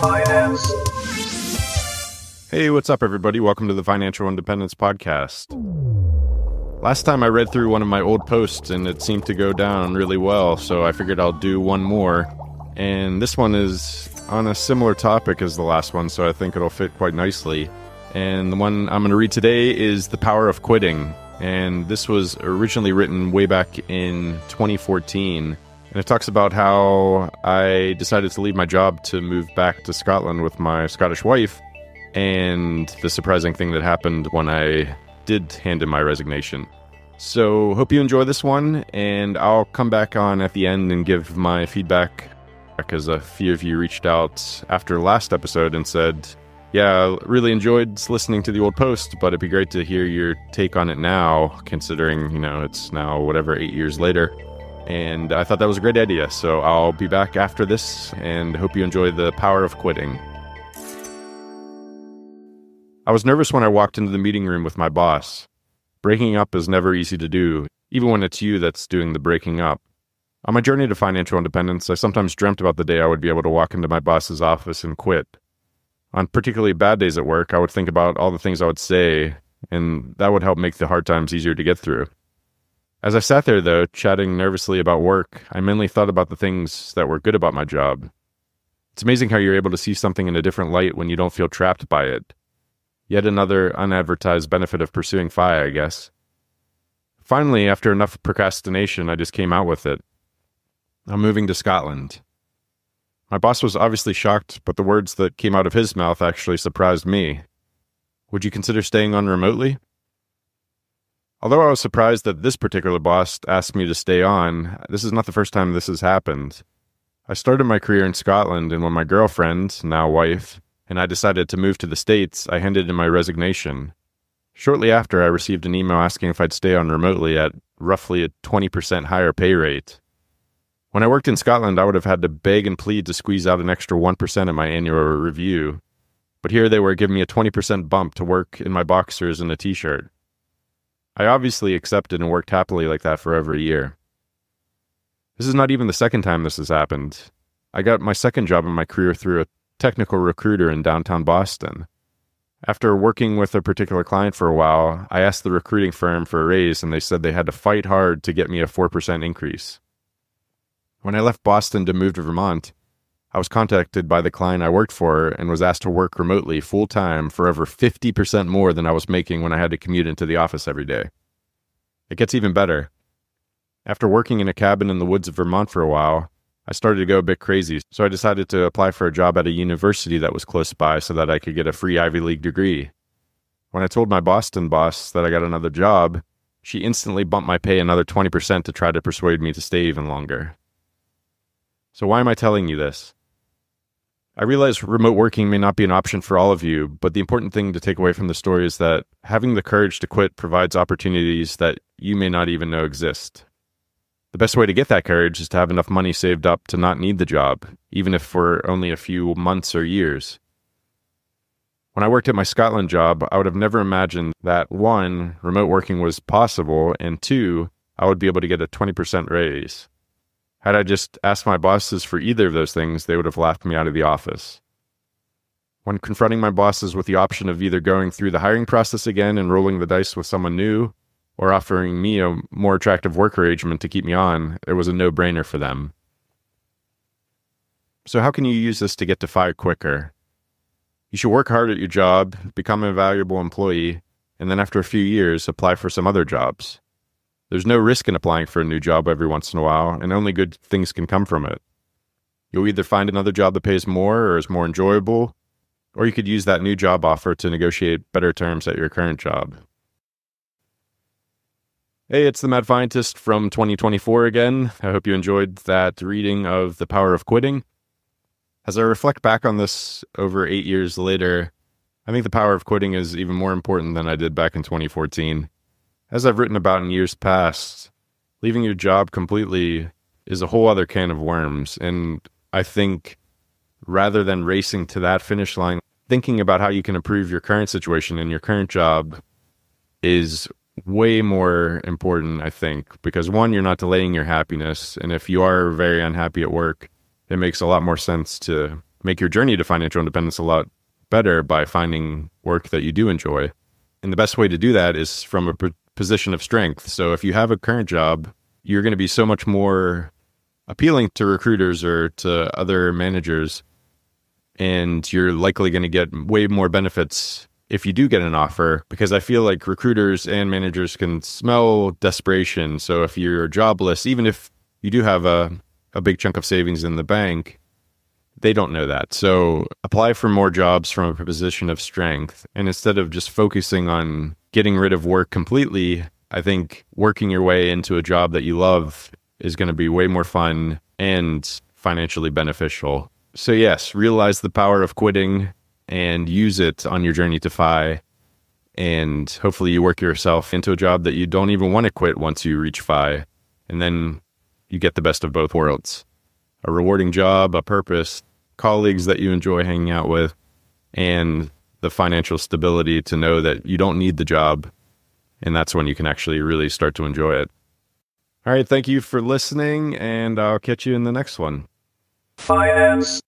Finance. Hey, what's up, everybody? Welcome to the Financial Independence Podcast. Last time I read through one of my old posts and it seemed to go down really well, so I figured I'll do one more. And this one is on a similar topic as the last one, so I think it'll fit quite nicely. And the one I'm going to read today is The Power of Quitting. And this was originally written way back in 2014. And it talks about how I decided to leave my job to move back to Scotland with my Scottish wife and the surprising thing that happened when I did hand in my resignation. So, hope you enjoy this one, and I'll come back on at the end and give my feedback because a few of you reached out after last episode and said, Yeah, really enjoyed listening to the old post, but it'd be great to hear your take on it now, considering, you know, it's now whatever, eight years later. And I thought that was a great idea, so I'll be back after this and hope you enjoy the power of quitting. I was nervous when I walked into the meeting room with my boss. Breaking up is never easy to do, even when it's you that's doing the breaking up. On my journey to financial independence, I sometimes dreamt about the day I would be able to walk into my boss's office and quit. On particularly bad days at work, I would think about all the things I would say, and that would help make the hard times easier to get through. As I sat there, though, chatting nervously about work, I mainly thought about the things that were good about my job. It's amazing how you're able to see something in a different light when you don't feel trapped by it. Yet another unadvertised benefit of pursuing FI, I guess. Finally, after enough procrastination, I just came out with it. I'm moving to Scotland. My boss was obviously shocked, but the words that came out of his mouth actually surprised me. Would you consider staying on remotely? Although I was surprised that this particular boss asked me to stay on, this is not the first time this has happened. I started my career in Scotland, and when my girlfriend, now wife, and I decided to move to the States, I handed in my resignation. Shortly after, I received an email asking if I'd stay on remotely at roughly a 20% higher pay rate. When I worked in Scotland, I would have had to beg and plead to squeeze out an extra 1% in my annual review. But here they were giving me a 20% bump to work in my boxers and a t shirt. I obviously accepted and worked happily like that for over a year. This is not even the second time this has happened. I got my second job in my career through a technical recruiter in downtown Boston. After working with a particular client for a while, I asked the recruiting firm for a raise and they said they had to fight hard to get me a 4% increase. When I left Boston to move to Vermont, I was contacted by the client I worked for and was asked to work remotely full time for over 50% more than I was making when I had to commute into the office every day. It gets even better. After working in a cabin in the woods of Vermont for a while, I started to go a bit crazy, so I decided to apply for a job at a university that was close by so that I could get a free Ivy League degree. When I told my Boston boss that I got another job, she instantly bumped my pay another 20% to try to persuade me to stay even longer. So, why am I telling you this? I realize remote working may not be an option for all of you, but the important thing to take away from the story is that having the courage to quit provides opportunities that you may not even know exist. The best way to get that courage is to have enough money saved up to not need the job, even if for only a few months or years. When I worked at my Scotland job, I would have never imagined that one, remote working was possible, and two, I would be able to get a 20% raise. Had I just asked my bosses for either of those things, they would have laughed me out of the office. When confronting my bosses with the option of either going through the hiring process again and rolling the dice with someone new, or offering me a more attractive work arrangement to keep me on, it was a no brainer for them. So, how can you use this to get to FI quicker? You should work hard at your job, become a valuable employee, and then after a few years, apply for some other jobs. There's no risk in applying for a new job every once in a while, and only good things can come from it. You'll either find another job that pays more or is more enjoyable, or you could use that new job offer to negotiate better terms at your current job. Hey, it's the Mad Fientist from 2024 again. I hope you enjoyed that reading of The Power of Quitting. As I reflect back on this over eight years later, I think the power of quitting is even more important than I did back in 2014. As I've written about in years past, leaving your job completely is a whole other can of worms. And I think rather than racing to that finish line, thinking about how you can improve your current situation and your current job is way more important, I think, because one, you're not delaying your happiness. And if you are very unhappy at work, it makes a lot more sense to make your journey to financial independence a lot better by finding work that you do enjoy. And the best way to do that is from a position of strength. So if you have a current job, you're going to be so much more appealing to recruiters or to other managers. And you're likely going to get way more benefits if you do get an offer because I feel like recruiters and managers can smell desperation. So if you're jobless, even if you do have a, a big chunk of savings in the bank, they don't know that. So apply for more jobs from a position of strength. And instead of just focusing on getting rid of work completely, I think working your way into a job that you love is going to be way more fun and financially beneficial. So, yes, realize the power of quitting and use it on your journey to FI. And hopefully, you work yourself into a job that you don't even want to quit once you reach FI. And then you get the best of both worlds a rewarding job, a purpose, colleagues that you enjoy hanging out with, and the financial stability to know that you don't need the job. And that's when you can actually really start to enjoy it. All right. Thank you for listening, and I'll catch you in the next one. Finance